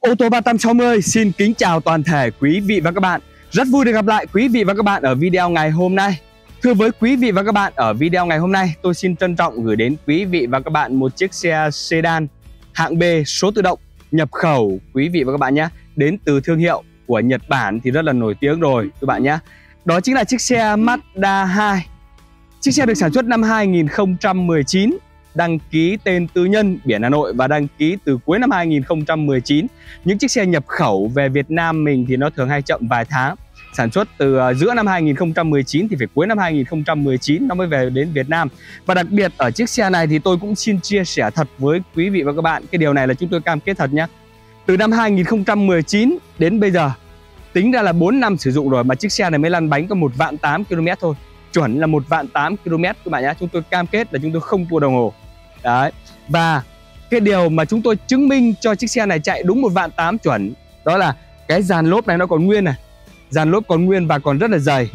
Ô tô 360 xin kính chào toàn thể quý vị và các bạn. Rất vui được gặp lại quý vị và các bạn ở video ngày hôm nay. Thưa với quý vị và các bạn, ở video ngày hôm nay tôi xin trân trọng gửi đến quý vị và các bạn một chiếc xe sedan hạng B số tự động nhập khẩu. Quý vị và các bạn nhé Đến từ thương hiệu của Nhật Bản thì rất là nổi tiếng rồi các bạn nhé. Đó chính là chiếc xe Mazda 2 Chiếc xe được sản xuất năm 2019 đăng ký tên tư nhân biển Hà Nội và đăng ký từ cuối năm 2019. Những chiếc xe nhập khẩu về Việt Nam mình thì nó thường hay chậm vài tháng. Sản xuất từ à, giữa năm 2019 thì phải cuối năm 2019 nó mới về đến Việt Nam. Và đặc biệt ở chiếc xe này thì tôi cũng xin chia sẻ thật với quý vị và các bạn. Cái điều này là chúng tôi cam kết thật nhé. Từ năm 2019 đến bây giờ, tính ra là 4 năm sử dụng rồi mà chiếc xe này mới lăn bánh có một vạn 8 km thôi chuẩn là một vạn 8 km các bạn nhé chúng tôi cam kết là chúng tôi không tua đồng hồ đấy. Và cái điều mà chúng tôi chứng minh cho chiếc xe này chạy đúng một vạn tám chuẩn, đó là cái dàn lốp này nó còn nguyên này. Dàn lốp còn nguyên và còn rất là dày.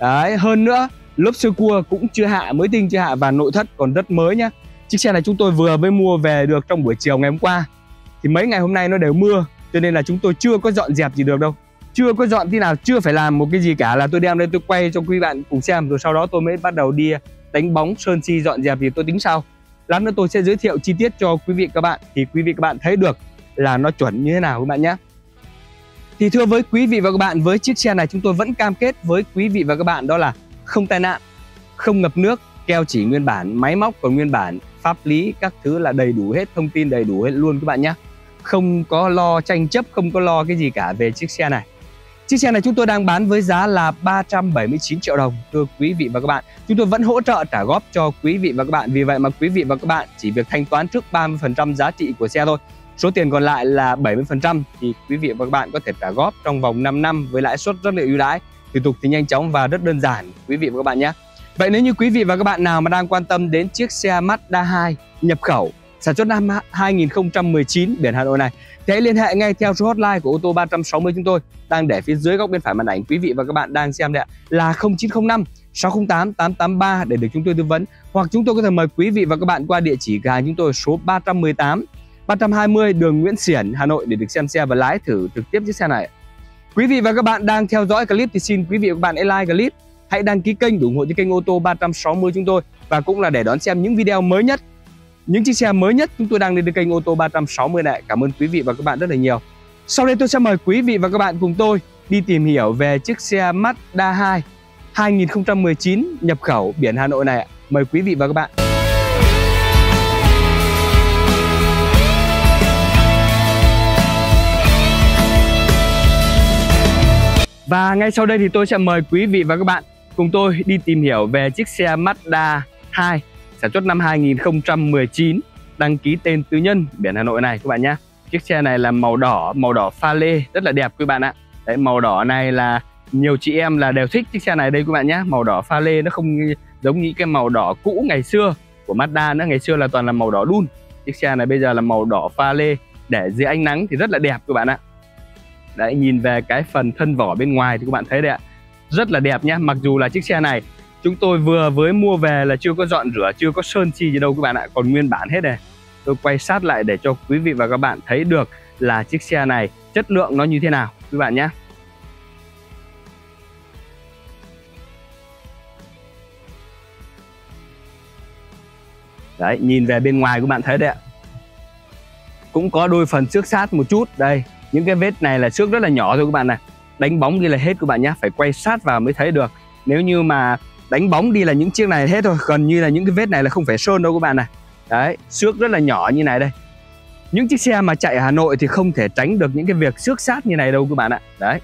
Đấy, hơn nữa lốp sơ cua cũng chưa hạ, mới tinh chưa hạ và nội thất còn rất mới nhá. Chiếc xe này chúng tôi vừa mới mua về được trong buổi chiều ngày hôm qua. Thì mấy ngày hôm nay nó đều mưa, cho nên là chúng tôi chưa có dọn dẹp gì được đâu. Chưa có dọn tí nào, chưa phải làm một cái gì cả là tôi đem lên tôi quay cho quý bạn cùng xem, rồi sau đó tôi mới bắt đầu đi đánh bóng sơn si dọn dẹp thì tôi tính sau lát nữa tôi sẽ giới thiệu chi tiết cho quý vị các bạn, thì quý vị các bạn thấy được là nó chuẩn như thế nào các bạn nhé. Thì thưa với quý vị và các bạn, với chiếc xe này chúng tôi vẫn cam kết với quý vị và các bạn đó là không tai nạn, không ngập nước, keo chỉ nguyên bản, máy móc còn nguyên bản, pháp lý các thứ là đầy đủ hết, thông tin đầy đủ hết luôn các bạn nhé. Không có lo tranh chấp, không có lo cái gì cả về chiếc xe này. Chiếc xe này chúng tôi đang bán với giá là 379 triệu đồng, thưa quý vị và các bạn. Chúng tôi vẫn hỗ trợ trả góp cho quý vị và các bạn. Vì vậy mà quý vị và các bạn chỉ việc thanh toán trước 30% giá trị của xe thôi. Số tiền còn lại là 70% thì quý vị và các bạn có thể trả góp trong vòng 5 năm với lãi suất rất là ưu đãi. Thủ tục thì nhanh chóng và rất đơn giản, quý vị và các bạn nhé. Vậy nếu như quý vị và các bạn nào mà đang quan tâm đến chiếc xe Mazda 2 nhập khẩu, sản xuất năm 2019 biển Hà Nội này Thế hãy liên hệ ngay theo số hotline của ô tô 360 chúng tôi đang để phía dưới góc bên phải màn ảnh. Quý vị và các bạn đang xem đấy ạ là 0905 608 883 để được chúng tôi tư vấn. Hoặc chúng tôi có thể mời quý vị và các bạn qua địa chỉ gà chúng tôi số 318 320 đường Nguyễn Xiển Hà Nội để được xem xe và lái thử trực tiếp chiếc xe này. Quý vị và các bạn đang theo dõi clip thì xin quý vị và các bạn hãy like clip, hãy đăng ký kênh ủng hộ cho kênh ô tô 360 chúng tôi. Và cũng là để đón xem những video mới nhất những chiếc xe mới nhất chúng tôi đang lên kênh ô tô 360 này. Cảm ơn quý vị và các bạn rất là nhiều. Sau đây tôi sẽ mời quý vị và các bạn cùng tôi đi tìm hiểu về chiếc xe Mazda 2 2019 nhập khẩu biển Hà Nội này. Mời quý vị và các bạn. Và ngay sau đây thì tôi sẽ mời quý vị và các bạn cùng tôi đi tìm hiểu về chiếc xe Mazda 2 sản xuất năm 2019 đăng ký tên tư nhân biển Hà Nội này các bạn nhé chiếc xe này là màu đỏ màu đỏ pha lê, rất là đẹp quý bạn ạ. Đấy, màu đỏ này là nhiều chị em là đều thích chiếc xe này đây các bạn nhé màu đỏ pha lê nó không giống như cái màu đỏ cũ ngày xưa của Mazda nữa. Ngày xưa là toàn là màu đỏ đun. Chiếc xe này bây giờ là màu đỏ pha lê, để dưới ánh nắng thì rất là đẹp các bạn ạ. Đấy, nhìn về cái phần thân vỏ bên ngoài thì các bạn thấy đấy ạ. Rất là đẹp nhé mặc dù là chiếc xe này Chúng tôi vừa mới mua về là chưa có dọn rửa, chưa có sơn chi gì đâu các bạn ạ, còn nguyên bản hết này. Tôi quay sát lại để cho quý vị và các bạn thấy được là chiếc xe này chất lượng nó như thế nào các bạn nhé. Đấy, nhìn về bên ngoài các bạn thấy đấy ạ. Cũng có đôi phần xước sát một chút. Đây, những cái vết này là xước rất là nhỏ thôi các bạn này. Đánh bóng đi là hết các bạn nhé, phải quay sát vào mới thấy được. Nếu như mà đánh bóng đi là những chiếc này hết thôi, gần như là những cái vết này là không phải sơn đâu các bạn này. Đấy, xước rất là nhỏ như này đây. Những chiếc xe mà chạy ở Hà Nội thì không thể tránh được những cái việc xước sát như này đâu các bạn ạ. Đấy.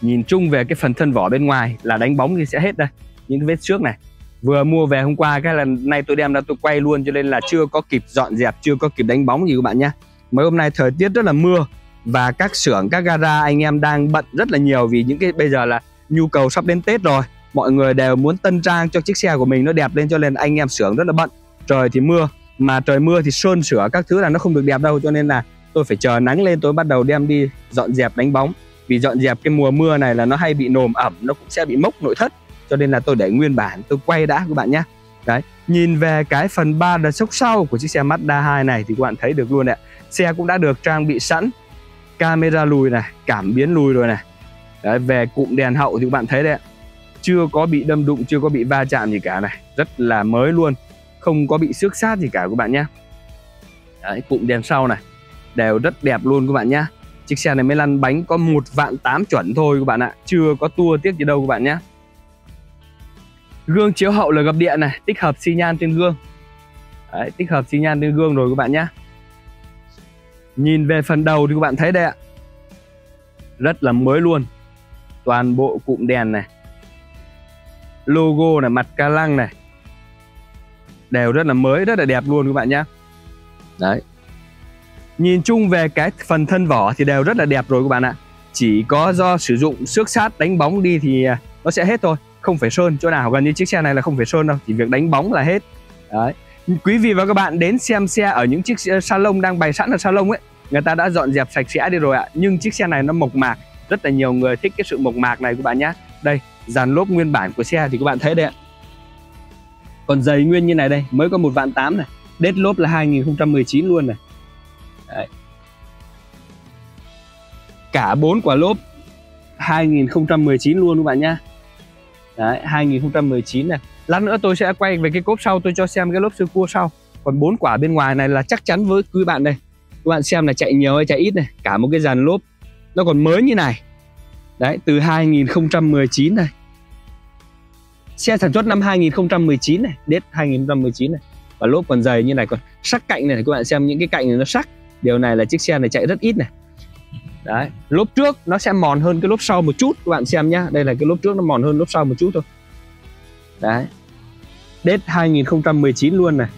Nhìn chung về cái phần thân vỏ bên ngoài là đánh bóng thì sẽ hết đây, những cái vết xước này. Vừa mua về hôm qua cái lần nay tôi đem ra tôi quay luôn cho nên là chưa có kịp dọn dẹp, chưa có kịp đánh bóng gì các bạn nhé mấy hôm nay thời tiết rất là mưa và các xưởng, các gara anh em đang bận rất là nhiều vì những cái bây giờ là nhu cầu sắp đến Tết rồi mọi người đều muốn tân trang cho chiếc xe của mình nó đẹp lên cho nên anh em xưởng rất là bận. Trời thì mưa mà trời mưa thì sơn sửa các thứ là nó không được đẹp đâu cho nên là tôi phải chờ nắng lên tôi bắt đầu đem đi dọn dẹp đánh bóng. Vì dọn dẹp cái mùa mưa này là nó hay bị nồm ẩm nó cũng sẽ bị mốc nội thất. Cho nên là tôi để nguyên bản tôi quay đã các bạn nhé. Đấy nhìn về cái phần ba đợt sốc sau của chiếc xe Mazda 2 này thì các bạn thấy được luôn ạ. Xe cũng đã được trang bị sẵn camera lùi này cảm biến lùi rồi này. Đấy, về cụm đèn hậu thì các bạn thấy đấy chưa có bị đâm đụng chưa có bị va chạm gì cả này. Rất là mới luôn. Không có bị xước sát gì cả các bạn nhé đấy, cụm đèn sau này. Đều rất đẹp luôn các bạn nhé chiếc xe này mới lăn bánh có một vạn tám chuẩn thôi các bạn ạ. Chưa có tua tiếc gì đâu các bạn nhé gương chiếu hậu là gập điện này. Tích hợp xi nhan trên gương. Đấy, tích hợp xi nhan trên gương rồi các bạn nhé nhìn về phần đầu thì các bạn thấy đây ạ. Rất là mới luôn. Toàn bộ cụm đèn này logo này, mặt ca lăng này. Đều rất là mới, rất là đẹp luôn các bạn nhé đấy. Nhìn chung về cái phần thân vỏ thì đều rất là đẹp rồi các bạn ạ. Chỉ có do sử dụng xước sát đánh bóng đi thì à, nó sẽ hết thôi, không phải sơn. Chỗ nào gần như chiếc xe này là không phải sơn đâu, chỉ việc đánh bóng là hết. Đấy. Quý vị và các bạn đến xem xe ở những chiếc ờ, salon đang bày sẵn ở salon ấy, người ta đã dọn dẹp sạch sẽ đi rồi ạ. Nhưng chiếc xe này nó mộc mạc, rất là nhiều người thích cái sự mộc mạc này các bạn nhé đây dàn lốp nguyên bản của xe thì các bạn thấy đây ạ. Còn giày nguyên như này đây mới có một vạn tám này. Đết lốp là 2019 luôn này. Đấy. cả bốn quả lốp 2019 luôn các bạn nhá. Đấy, 2019 này. Lát nữa tôi sẽ quay về cái cốp sau tôi cho xem cái lốp sơ cua sau. Còn bốn quả bên ngoài này là chắc chắn với quý bạn đây. Các bạn xem là chạy nhiều hay chạy ít này. Cả một cái dàn lốp. Nó còn mới như này. Đấy từ 2019 này Xe sản xuất năm 2019 này đến 2019 này Và lốp còn dày như này còn sắc cạnh này Các bạn xem những cái cạnh này nó sắc Điều này là chiếc xe này chạy rất ít này Đấy, lốp trước nó sẽ mòn hơn cái lốp sau một chút các bạn xem nhá. Đây là cái lốp trước nó mòn hơn lốp sau một chút thôi. Đấy. Đết 2019 luôn này.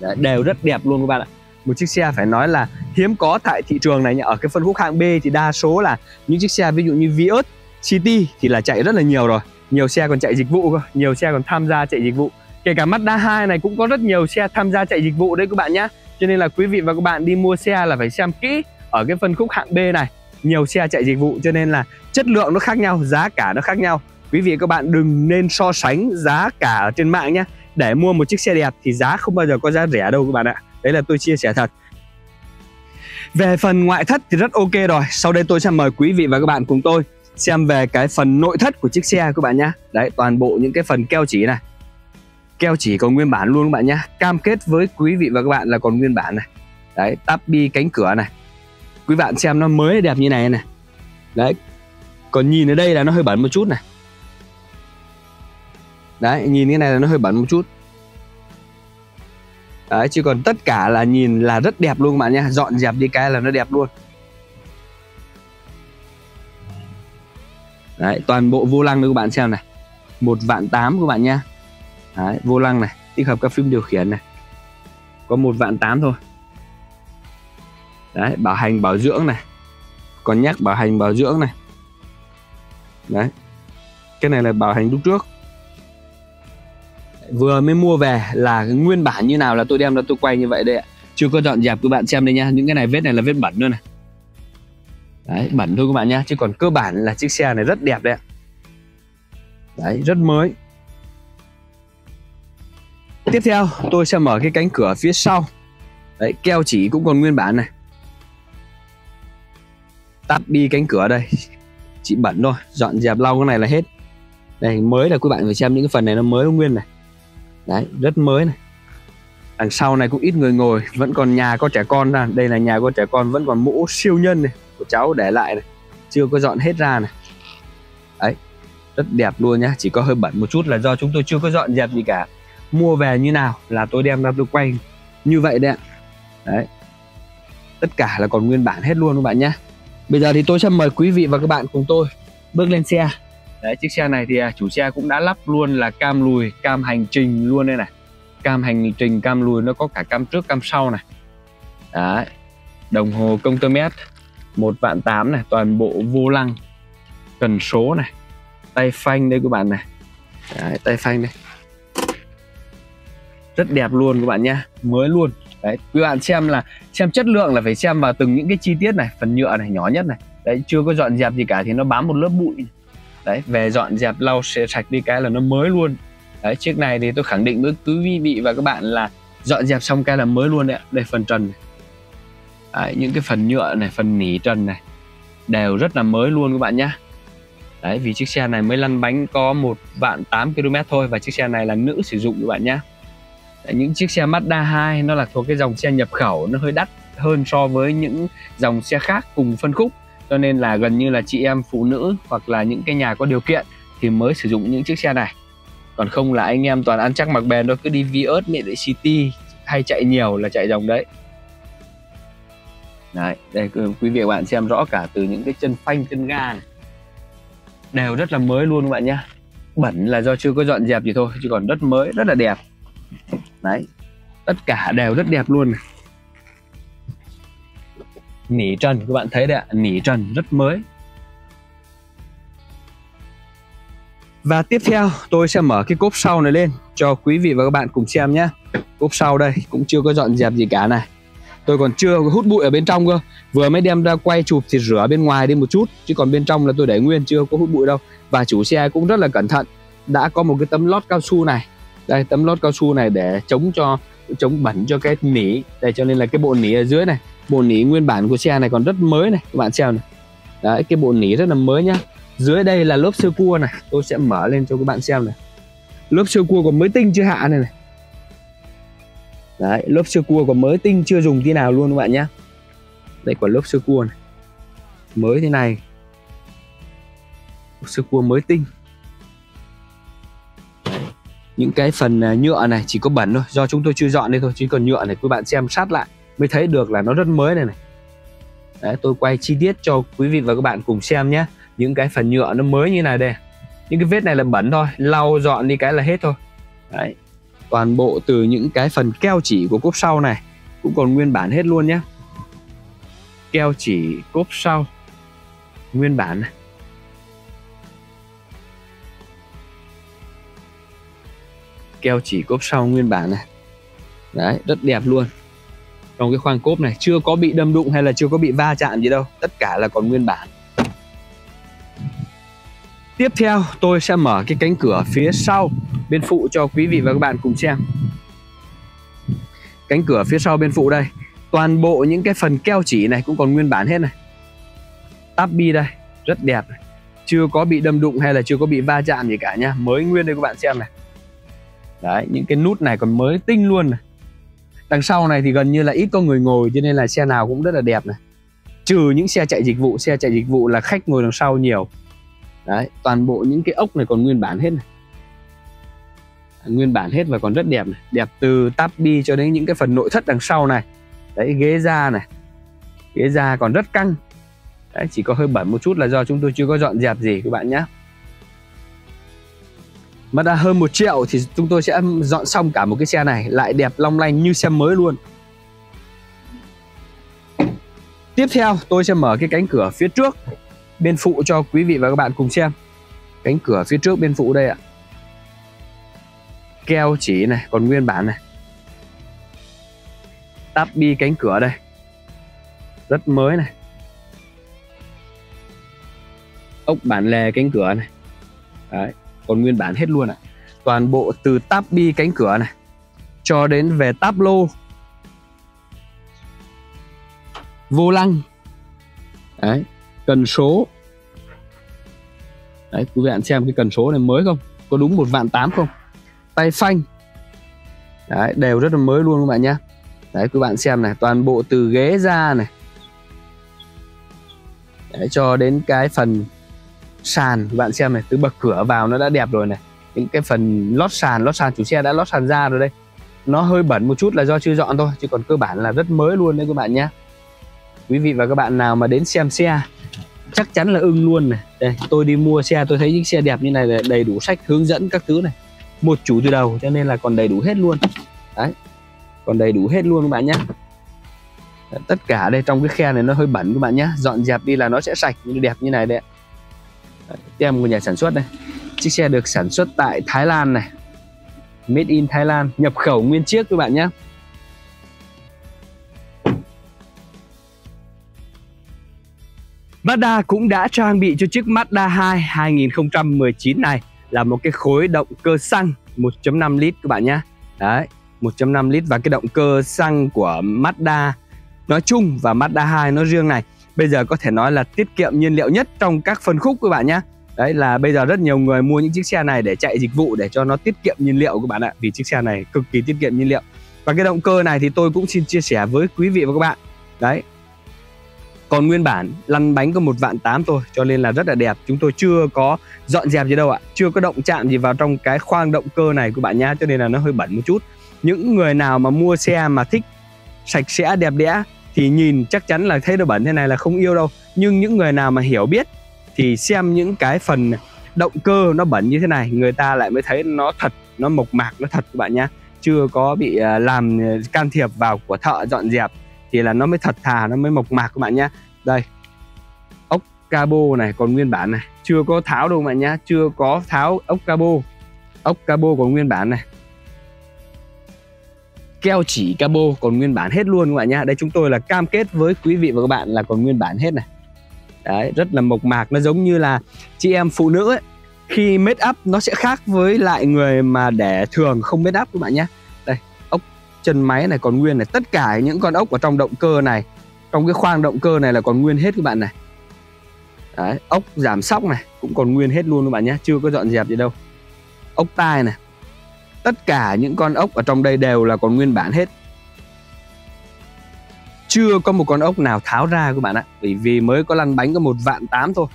Đấy, đều rất đẹp luôn các bạn ạ. Một chiếc xe phải nói là hiếm có tại thị trường này ở cái phân khúc hạng B thì đa số là những chiếc xe ví dụ như Vios, City thì là chạy rất là nhiều rồi. Nhiều xe còn chạy dịch vụ cơ, nhiều xe còn tham gia chạy dịch vụ. Kể cả Mazda 2 này cũng có rất nhiều xe tham gia chạy dịch vụ đấy các bạn nhé. Cho nên là quý vị và các bạn đi mua xe là phải xem kỹ ở cái phân khúc hạng B này nhiều xe chạy dịch vụ cho nên là chất lượng nó khác nhau giá cả nó khác nhau quý vị các bạn đừng nên so sánh giá cả ở trên mạng nhé để mua một chiếc xe đẹp thì giá không bao giờ có giá rẻ đâu các bạn ạ đấy là tôi chia sẻ thật. Về phần ngoại thất thì rất ok rồi. Sau đây tôi sẽ mời quý vị và các bạn cùng tôi xem về cái phần nội thất của chiếc xe các bạn nhé đấy, toàn bộ những cái phần keo chỉ này. Keo chỉ còn nguyên bản luôn các bạn nhé cam kết với quý vị và các bạn là còn nguyên bản này. Đấy tắp bi cánh cửa này. Quý bạn xem nó mới đẹp như này này. Đấy, còn nhìn ở đây là nó hơi bẩn một chút này. Đấy, nhìn cái này là nó hơi bẩn một chút đấy chứ còn tất cả là nhìn là rất đẹp luôn các bạn nha dọn dẹp đi cái là nó đẹp luôn. Đấy toàn bộ vô lăng nữa các bạn xem này. Một vạn tám các bạn nha đấy, vô lăng này tích hợp các phím điều khiển này. Có một vạn tám thôi. Đấy bảo hành bảo dưỡng này. Còn nhắc bảo hành bảo dưỡng này. Đấy. Cái này là bảo hành lúc trước vừa mới mua về là nguyên bản như nào là tôi đem ra tôi quay như vậy đây ạ. Chưa có dọn dẹp các bạn xem đây nha. Những cái này vết này là vết bẩn luôn này. Đấy, bẩn thôi các bạn nhá. Chứ còn cơ bản là chiếc xe này rất đẹp đấy ạ. Đấy, rất mới. Tiếp theo, tôi sẽ mở cái cánh cửa phía sau. Đấy, keo chỉ cũng còn nguyên bản này. Tắt đi cánh cửa đây. Chỉ bẩn thôi, dọn dẹp lau cái này là hết. Đây, mới là quý bạn phải xem những cái phần này nó mới nguyên này đấy rất mới này. Đằng sau này cũng ít người ngồi, vẫn còn nhà có trẻ con ra. Đây là nhà có trẻ con, vẫn còn mũ siêu nhân này, của cháu để lại này. Chưa có dọn hết ra này. Đấy rất đẹp luôn nhá, chỉ có hơi bẩn một chút là do chúng tôi chưa có dọn dẹp gì cả. Mua về như nào là tôi đem ra tôi quay. Như vậy đấy ạ. Đấy. Tất cả là còn nguyên bản hết luôn các bạn nhé Bây giờ thì tôi sẽ mời quý vị và các bạn cùng tôi bước lên xe. Đấy, chiếc xe này thì à, chủ xe cũng đã lắp luôn là cam lùi, cam hành trình luôn đây này. Cam hành trình, cam lùi nó có cả cam trước, cam sau này. Đấy, đồng hồ công tơ mét một vạn tám này, toàn bộ vô lăng Cần số này Tay phanh đây các bạn này. Đấy, tay phanh đây. Rất đẹp luôn các bạn nha Mới luôn. Đấy quý bạn xem là xem chất lượng là phải xem vào từng những cái chi tiết này phần nhựa này nhỏ nhất này. Đấy chưa có dọn dẹp gì cả thì nó bám một lớp bụi đấy về dọn dẹp lau sạch đi cái là nó mới luôn. Đấy chiếc này thì tôi khẳng định với quý vị và các bạn là dọn dẹp xong cái là mới luôn đấy đây phần trần này. Đấy, những cái phần nhựa này phần nỉ trần này đều rất là mới luôn các bạn nhé Đấy, vì chiếc xe này mới lăn bánh có một vạn 8 km thôi và chiếc xe này là nữ sử dụng các bạn nhé Đấy, những chiếc xe Mazda 2 nó là thuộc cái dòng xe nhập khẩu nó hơi đắt hơn so với những dòng xe khác cùng phân khúc cho nên là gần như là chị em phụ nữ hoặc là những cái nhà có điều kiện thì mới sử dụng những chiếc xe này. Còn không là anh em toàn ăn chắc mặc bền thôi cứ đi Vios, Mỹ City hay chạy nhiều là chạy dòng đấy. Đấy đây quý vị và bạn xem rõ cả từ những cái chân phanh chân ga này. Đều rất là mới luôn các bạn nhá. bẩn là do chưa có dọn dẹp gì thôi chứ còn rất mới rất là đẹp. Đấy tất cả đều rất đẹp luôn này nỉ trần, các bạn thấy đấy ạ. Nỉ trần rất mới. Và tiếp theo, tôi sẽ mở cái cốp sau này lên cho quý vị và các bạn cùng xem nhé. Cốp sau đây cũng chưa có dọn dẹp gì cả này. Tôi còn chưa hút bụi ở bên trong cơ. Vừa mới đem ra quay chụp thì rửa bên ngoài đi một chút, chứ còn bên trong là tôi để nguyên, chưa có hút bụi đâu. Và chủ xe cũng rất là cẩn thận. Đã có một cái tấm lót cao su này. Đây, tấm lót cao su này để chống cho, chống bẩn cho cái nỉ. Đây, cho nên là cái bộ nỉ ở dưới này bộ nỉ nguyên bản của xe này còn rất mới này, các bạn xem này. Đấy, cái bộ nỉ rất là mới nhá. Dưới đây là lớp sơ cua này, tôi sẽ mở lên cho các bạn xem này. Lớp sơ cua còn mới tinh chưa hạ này này. Đấy, lớp sơ cua còn mới tinh chưa dùng tí nào luôn các bạn nhé đây còn lớp sơ cua này. Mới thế này. Sơ cua mới tinh. Những cái phần à, nhựa này chỉ có bẩn thôi, do chúng tôi chưa dọn đây thôi chứ còn nhựa này các bạn xem sát lại mới thấy được là nó rất mới này này. Đấy, tôi quay chi tiết cho quý vị và các bạn cùng xem nhé. Những cái phần nhựa nó mới như này đây. Những cái vết này là bẩn thôi lau dọn đi cái là hết thôi. Đấy. toàn bộ từ những cái phần keo chỉ của cốp sau này cũng còn nguyên bản hết luôn nhé. Keo chỉ cốp sau nguyên bản này. Keo chỉ cốp sau nguyên bản này. Đấy rất đẹp luôn trong cái khoang cốp này, chưa có bị đâm đụng hay là chưa có bị va chạm gì đâu, tất cả là còn nguyên bản. Tiếp theo, tôi sẽ mở cái cánh cửa phía sau, bên phụ cho quý vị và các bạn cùng xem. Cánh cửa phía sau bên phụ đây, toàn bộ những cái phần keo chỉ này cũng còn nguyên bản hết này. Táp bi đây, rất đẹp này. chưa có bị đâm đụng hay là chưa có bị va chạm gì cả nhá mới nguyên đây các bạn xem này. Đấy, những cái nút này còn mới tinh luôn này đằng sau này thì gần như là ít có người ngồi, cho nên là xe nào cũng rất là đẹp này. Trừ những xe chạy dịch vụ, xe chạy dịch vụ là khách ngồi đằng sau nhiều. Đấy, toàn bộ những cái ốc này còn nguyên bản hết này. Nguyên bản hết và còn rất đẹp này. Đẹp từ táp bi cho đến những cái phần nội thất đằng sau này. Đấy, ghế da này. Ghế da còn rất căng. Đấy, chỉ có hơi bẩn một chút là do chúng tôi chưa có dọn dẹp gì, các bạn nhé mà đã hơn một triệu thì chúng tôi sẽ dọn xong cả một cái xe này, lại đẹp long lanh như xe mới luôn. Tiếp theo, tôi sẽ mở cái cánh cửa phía trước bên phụ cho quý vị và các bạn cùng xem. Cánh cửa phía trước bên phụ đây ạ. Keo chỉ này, còn nguyên bản này. Tắp bi cánh cửa đây. Rất mới này. Ốc bản lề cánh cửa này. Đấy còn nguyên bản hết luôn ạ. À. toàn bộ từ táp bi cánh cửa này cho đến về táp lô. Vô lăng. Đấy cần số. Đấy quý vị bạn xem cái cần số này mới không? Có đúng một vạn tám không? Tay phanh. Đấy đều rất là mới luôn các bạn nhé đấy quý bạn xem này toàn bộ từ ghế ra này. Đấy, cho đến cái phần sàn. Bạn xem này, từ bậc cửa vào nó đã đẹp rồi này. Những cái phần lót sàn lót sàn chủ xe đã lót sàn ra rồi đây. Nó hơi bẩn một chút là do chưa dọn thôi, chứ còn cơ bản là rất mới luôn đấy các bạn nhé. Quý vị và các bạn nào mà đến xem xe, chắc chắn là ưng luôn này. Đây, tôi đi mua xe, tôi thấy những xe đẹp như này là đầy đủ sách, hướng dẫn các thứ này. Một chủ từ đầu, cho nên là còn đầy đủ hết luôn. Đấy, còn đầy đủ hết luôn các bạn nhé. Tất cả đây, trong cái khe này nó hơi bẩn các bạn nhé. Dọn dẹp đi là nó sẽ sạch như đẹp như này đấy tem của nhà sản xuất đây. Chiếc xe được sản xuất tại Thái Lan này. Made in Thái Lan nhập khẩu nguyên chiếc các bạn nhé. Mazda cũng đã trang bị cho chiếc Mazda 2 2019 này là một cái khối động cơ xăng 1.5 lít các bạn nhé. Đấy 1.5 lít và cái động cơ xăng của Mazda nói chung và Mazda 2 nó riêng này bây giờ có thể nói là tiết kiệm nhiên liệu nhất trong các phân khúc các bạn nhé đấy, là bây giờ rất nhiều người mua những chiếc xe này để chạy dịch vụ để cho nó tiết kiệm nhiên liệu các bạn ạ, vì chiếc xe này cực kỳ tiết kiệm nhiên liệu. Và cái động cơ này thì tôi cũng xin chia sẻ với quý vị và các bạn. Đấy. Còn nguyên bản, lăn bánh có một vạn tám thôi, cho nên là rất là đẹp. Chúng tôi chưa có dọn dẹp gì đâu ạ, chưa có động chạm gì vào trong cái khoang động cơ này của bạn nhá, cho nên là nó hơi bẩn một chút. Những người nào mà mua xe mà thích sạch sẽ, đẹp đẽ thì nhìn chắc chắn là thấy nó bẩn thế này là không yêu đâu. Nhưng những người nào mà hiểu biết thì xem những cái phần động cơ nó bẩn như thế này, người ta lại mới thấy nó thật, nó mộc mạc, nó thật các bạn nhé chưa có bị à, làm à, can thiệp vào của thợ dọn dẹp thì là nó mới thật thà, nó mới mộc mạc các bạn nhé đây, ốc cabo này còn nguyên bản này. Chưa có tháo đâu các bạn nhé chưa có tháo ốc cabo. Ốc cabo còn nguyên bản này keo chỉ cabo còn nguyên bản hết luôn các bạn nhá. Đây chúng tôi là cam kết với quý vị và các bạn là còn nguyên bản hết này. Đấy rất là mộc mạc. Nó giống như là chị em phụ nữ ấy khi made up nó sẽ khác với lại người mà để thường không made up các bạn nhé đây ốc chân máy này còn nguyên này. Tất cả những con ốc ở trong động cơ này trong cái khoang động cơ này là còn nguyên hết các bạn này. Đấy, ốc giảm sóc này cũng còn nguyên hết luôn các bạn nhé chưa có dọn dẹp gì đâu. Ốc tai này tất cả những con ốc ở trong đây đều là còn nguyên bản hết. Chưa có một con ốc nào tháo ra các bạn ạ, bởi vì mới có lăn bánh có một vạn tám thôi.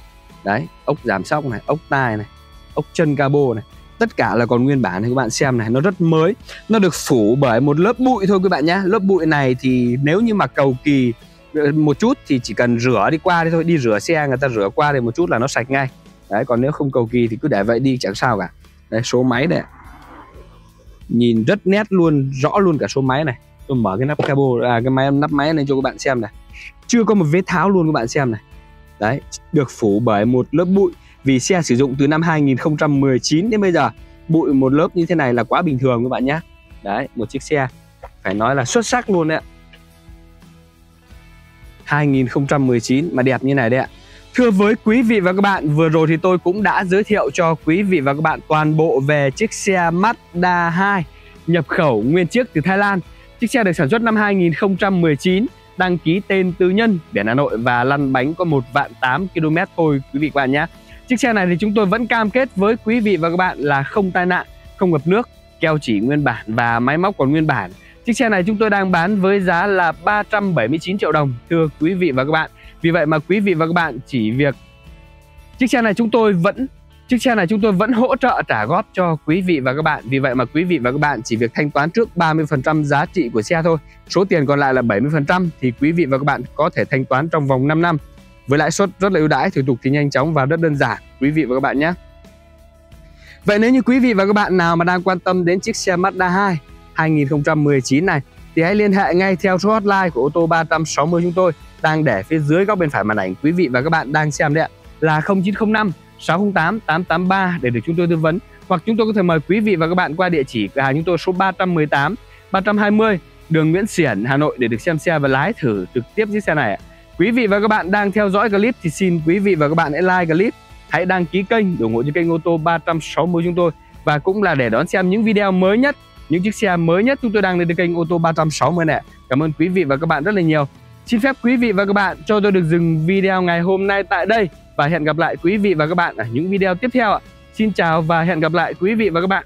Đấy, ốc giảm sóc này, ốc tai này, ốc chân cabo này, tất cả là còn nguyên bản thì các bạn xem này, nó rất mới. Nó được phủ bởi một lớp bụi thôi các bạn nhé lớp bụi này thì nếu như mà cầu kỳ ờ, một chút thì chỉ cần rửa đi qua đi thôi, đi rửa xe người ta rửa qua thì một chút là nó sạch ngay. Đấy, còn nếu không cầu kỳ thì cứ để vậy đi, chẳng sao cả. Đấy, số máy này nhìn rất nét luôn, rõ luôn cả số máy này. Tôi mở cái nắp cabo à cái máy, nắp máy này cho các bạn xem này. Chưa có một vết tháo luôn các bạn xem này. Đấy, được phủ bởi một lớp bụi. Vì xe sử dụng từ năm 2019 đến bây giờ, bụi một lớp như thế này là quá bình thường các bạn nhé. Đấy, một chiếc xe, phải nói là xuất sắc luôn đấy ạ. 2019 mà đẹp như này đấy ạ. Thưa với quý vị và các bạn, vừa rồi thì tôi cũng đã giới thiệu cho quý vị và các bạn toàn bộ về chiếc xe Mazda 2 nhập khẩu nguyên chiếc từ Thái Lan. Chiếc xe được sản xuất năm 2019, đăng ký tên tư nhân, biển Hà Nội và lăn bánh có 1 vạn 8 km thôi quý vị và các bạn nhé. Chiếc xe này thì chúng tôi vẫn cam kết với quý vị và các bạn là không tai nạn, không ngập nước, keo chỉ nguyên bản và máy móc còn nguyên bản. Chiếc xe này chúng tôi đang bán với giá là 379 triệu đồng thưa quý vị và các bạn. Vì vậy mà quý vị và các bạn chỉ việc chiếc xe này chúng tôi vẫn chiếc xe này chúng tôi vẫn hỗ trợ trả góp cho quý vị và các bạn. Vì vậy mà quý vị và các bạn chỉ việc thanh toán trước 30% giá trị của xe thôi. Số tiền còn lại là 70% thì quý vị và các bạn có thể thanh toán trong vòng 5 năm với lãi suất rất là ưu đãi, thủ tục thì nhanh chóng và rất đơn giản quý vị và các bạn nhé. Vậy nếu như quý vị và các bạn nào mà đang quan tâm đến chiếc xe Mazda 2 2019 này thì hãy liên hệ ngay theo số hotline của ô tô 360 chúng tôi đang để phía dưới góc bên phải màn ảnh quý vị và các bạn đang xem đấy ạ là 0905 608 883 để được chúng tôi tư vấn hoặc chúng tôi có thể mời quý vị và các bạn qua địa chỉ cửa hàng chúng tôi số 318 320 đường Nguyễn Xiển Hà Nội để được xem xe và lái thử trực tiếp chiếc xe này ạ. Quý vị và các bạn đang theo dõi clip thì xin quý vị và các bạn hãy like clip, hãy đăng ký kênh để ủng hộ cho kênh ô tô 360 chúng tôi và cũng là để đón xem những video mới nhất, những chiếc xe mới nhất chúng tôi đang lên kênh ô tô 360 này. Cảm ơn quý vị và các bạn rất là nhiều. Xin phép quý vị và các bạn cho tôi được dừng video ngày hôm nay tại đây và hẹn gặp lại quý vị và các bạn ở những video tiếp theo ạ. Xin chào và hẹn gặp lại quý vị và các bạn.